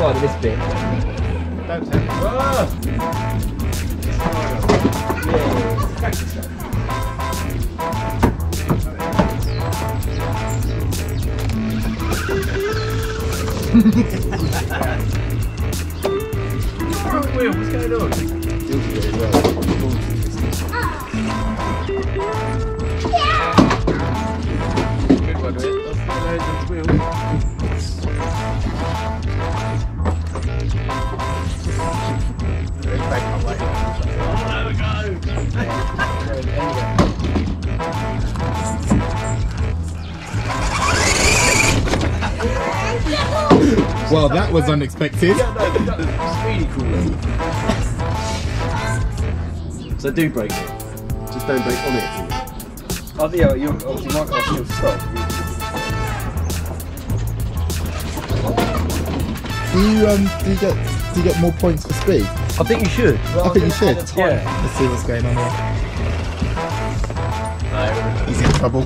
side of this bit. Don't me. Ah! Yeah. What's going on? Well, that was unexpected. Speedy cool. So do break it. Just don't break on it. Oh, yeah, you obviously might not still stop. Do you um do you get do you get more points for speed? I think you should. I think you should. Yeah. Let's see what's going on here. He's in trouble.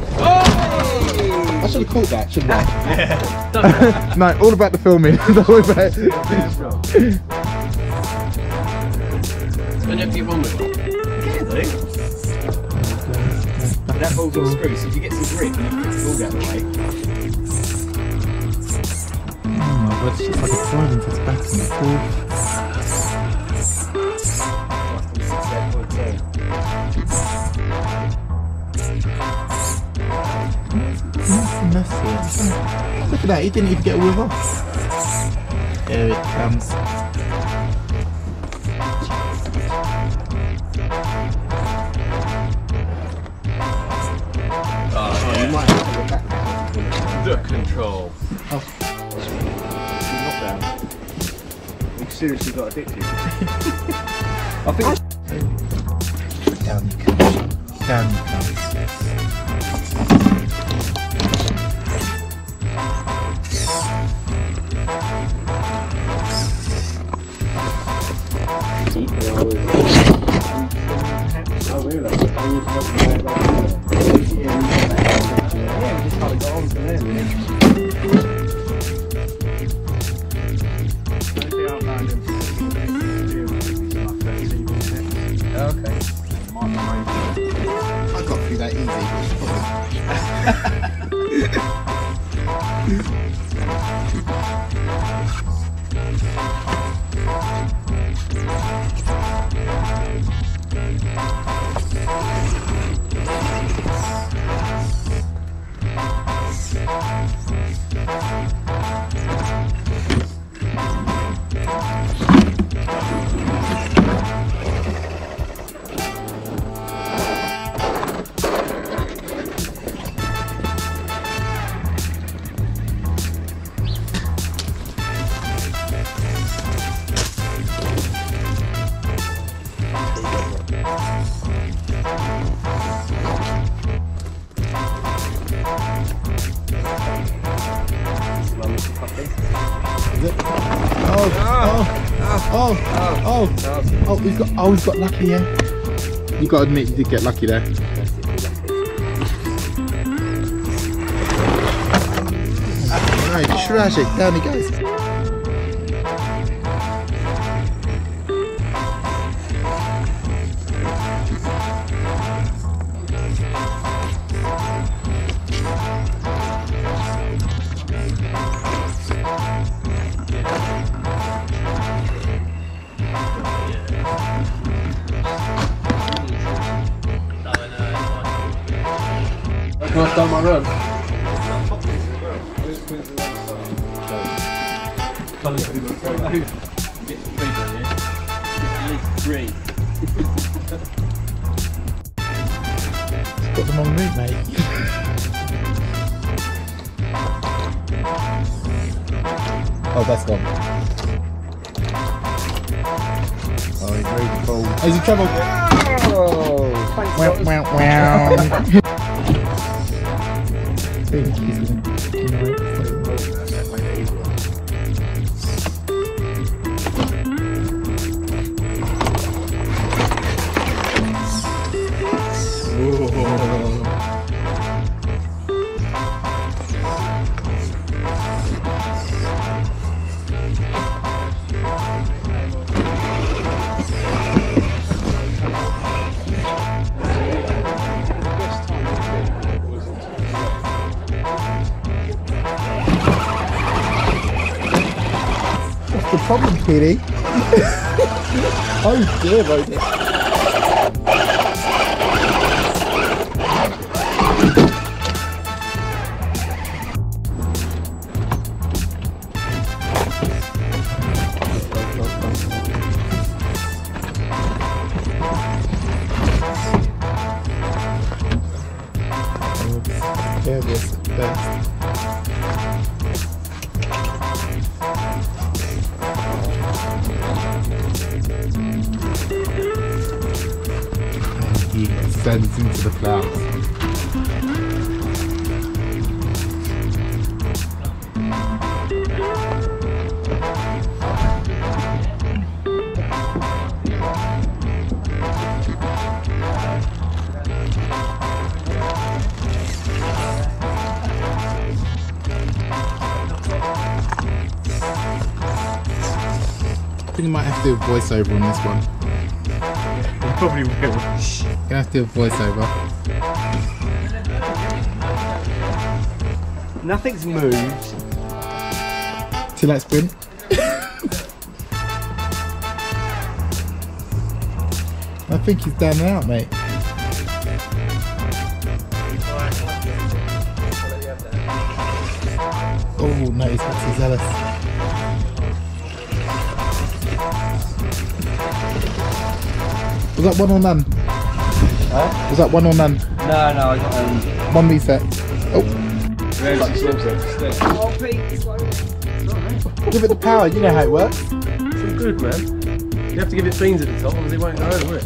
I should have caught that, shouldn't I? no, all about the filming. Don't worry about it. And if you want with it. That ball's all screw, so if you get some grip, you can put the ball out of the way. Oh my god, it's just like a sliding to its back and forth. Look at that, he didn't even get a whiff off. Here it comes. Oh, You might have to go back. The control. Oh. Not down. Seriously got addicted. I think. Down you come. Down you come. Really? We just kind of got on from there. really. Okay. I got through that easy. oh, he's got lucky, yeah. You got to admit you did get lucky there. Right, tragic. Down he goes. I've done my run. Got the wrong route, mate. oh, that's gone. Oh, he's really cold. Oh, he's in trouble. Oh, thanks. Wow, wow, wow. think he's gonna. Problem, Kitty? oh dear, oh dear. Descends into the clouds. I think I might have to do a voiceover on this one. Probably will. Gonna have to do a voiceover. Nothing's moved. See that spin? I think he's down and out, mate. Oh no, he's got too zealous. Was that one or none? Huh? Was that one or none? No, no, I got um. One reset. Oh, There's the slopes there. Oh, give it the power. You know how it works. It's all good, man. You have to give it beans at the top, otherwise it won't go over, will it?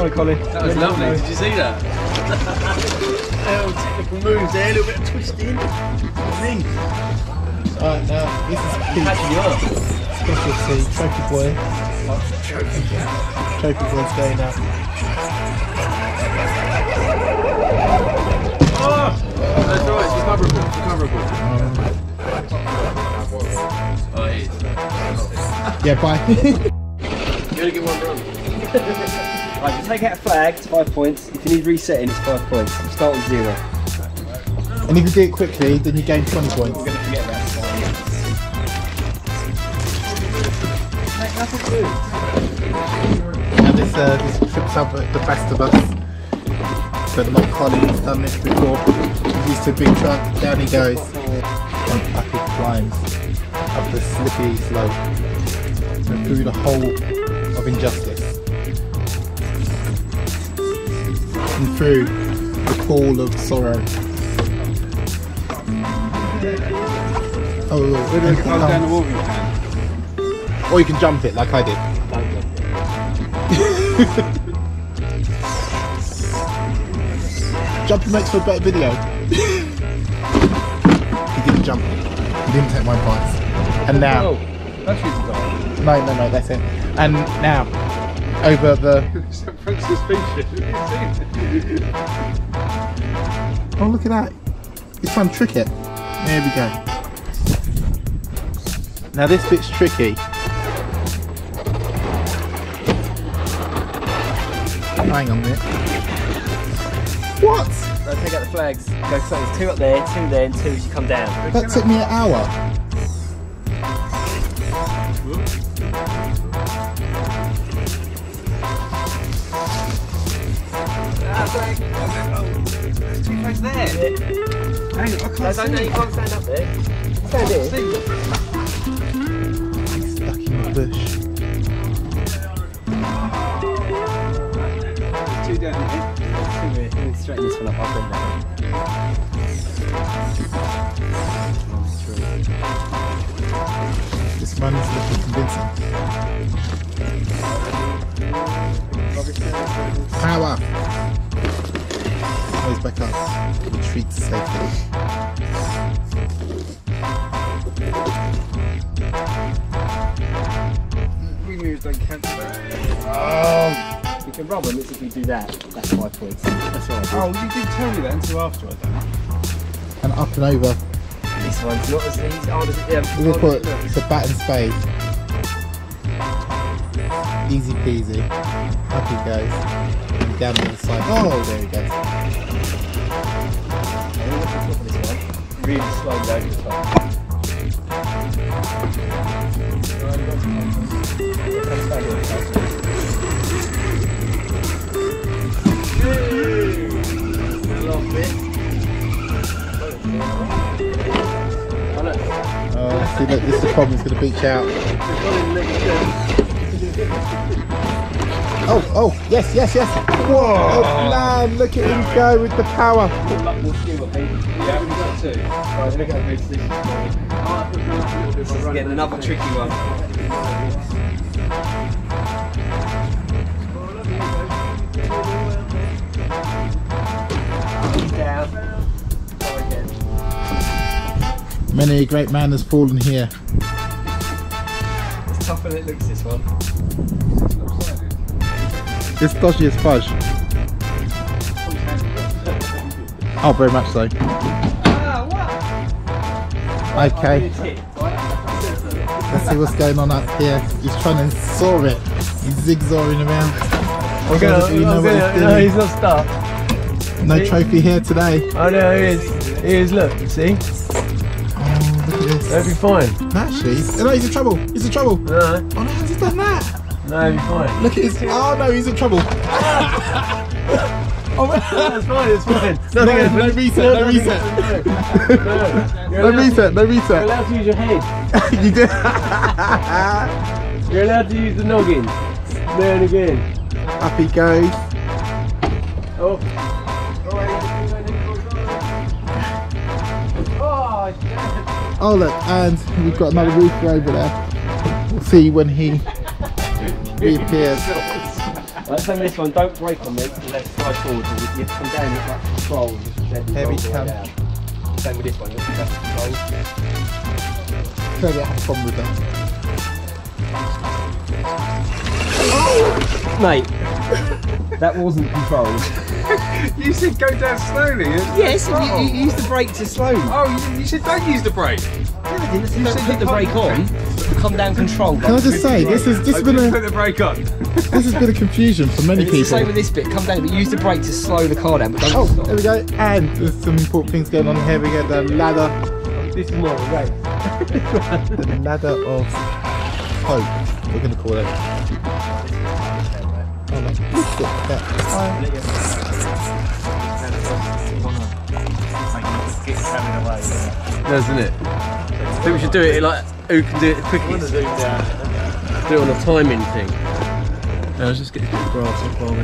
Hi, Colin. That was lovely. Did you see that? Little technical moves there, a little bit of twisting. Thing. Alright, now this is Pete. Catching you up. Special C, Trophy Boy. Trophy Boy's going out. That's alright, it's recoverable. Recoverable. It is. Yeah, bye. You only get one run. Right, if you take out a flag, it's five points. If you need resetting, it's five points. You start with zero. and if you do it quickly, then you gain 20 points. We're gonna forget about Now this, uh, this the best of us. But my colleague's done this before. He's a big truck, down he goes. And up he climbs. Up the slippy slope. And through the hole of injustice. And through the pool of sorrow. Oh, and down the walking path. Or you can jump it like I did. Jumping makes for a better video. he didn't jump. He didn't take my advice. And now, Oh, are gone. no, no, no, that's it. And now, over the. St. Francis Beach. Oh, look at that. Trying to trick it. There we go. Now this bit's tricky. Hang on a minute. What? Right, take out the flags. Go, so there's two up there, two there, and two as you come down. That took me an hour. There's two flags there. Hang on, I can't no, no, see. you can't stand up there. Stand here. He's stuck in the bush. There's two down here. Two. Let me straighten this one up. I'll bring that This man is looking convincing. Power! Goes back up. Retreats safely. Removes don't cancel. in. Um, You can rob them if you do that. That's five points. That's what I Oh, you didn't tell me that until after I'd done it. And up and over. This one's not as easy. Oh, does it, um, We'll put look. the bat and spade. Easy peasy. Up he goes. And down to the side. Oh, there he goes. I'm gonna put this one. Really slow down this one. Oh, see, look, this is the problem. He's going to beach out. Oh, oh, yes, yes, yes. Whoa, oh, man, look at him go with the power. Getting another tricky one. Many a great man has fallen here. It's tougher than it looks, this one. It's dodgy as fudge. Oh, very much so. Okay, let's see what's going on up here. He's trying to saw it. He's zigzagging around. I'm gonna, that know I'm what he's gonna, no, he's not stuck. No trophy here today. Oh no, he is. He is, look, see? Oh, That'll be fine. Actually, no, he's in trouble. He's in trouble. No, Oh no, he's done that. no, it'll be fine. Look at his. Oh no, he's in trouble. oh, That's fine, it's fine. no, Nothing no, happens. reset, no nothing reset. happens. No, you're No reset, You're allowed to use your head. you did. You're allowed to use the noggin. There and again. Up he goes. Oh. Oh Oh, look, and we've got another roofer over there. We'll see when he reappears. Let's say this one, don't break on me. Let's slide forward. You have to come down with that control. Here we roll come. down. Same with this one. You have to control. I have a problem with that. Mate, that wasn't controlled. You said go down slowly. Yes, you, you, you use the brake to slow. Oh, you, you said don't use the brake. You don't put the brake on, come down control. Can I just say this is this I has been a put the brake on. this has been a confusion for many It's the same with people. this bit, come down, but use the brake to slow the car down, but don't Oh, stop. there we go. And there's some important things going on here. We get the ladder, This is more right. the ladder of hope. We're gonna call it. Oh no, look at that. Doesn't it? I think we should do it like who can do it quickest. Do it on a timing thing. No, let's just get this grass off while we.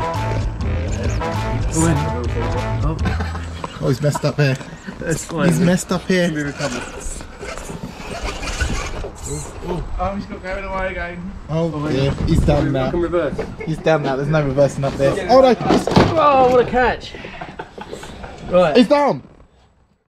Oh. oh, he's messed up here. That's fine. He's messed up here. Oh, he's not going away again. Oh, oh yeah, he's down I can now. reverse. He's down now. There's no reversing up there. Oh no, Oh, what a catch! Right. he's down.